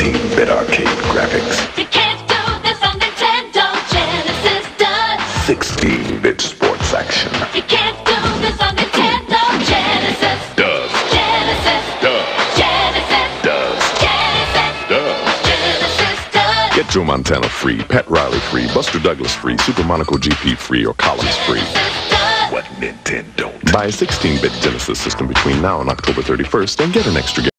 16-bit arcade graphics. You can't do this on Nintendo. Genesis does. 16-bit sports action. You can't do this on Nintendo. Genesis. Does. Genesis. Does. Genesis. Does. Genesis. Does. Genesis does. Get Joe Montana free, Pat Riley free, Buster Douglas free, Super Monaco GP free, or Columns free. What Nintendo? Buy a 16-bit Genesis system between now and October 31st and get an extra game.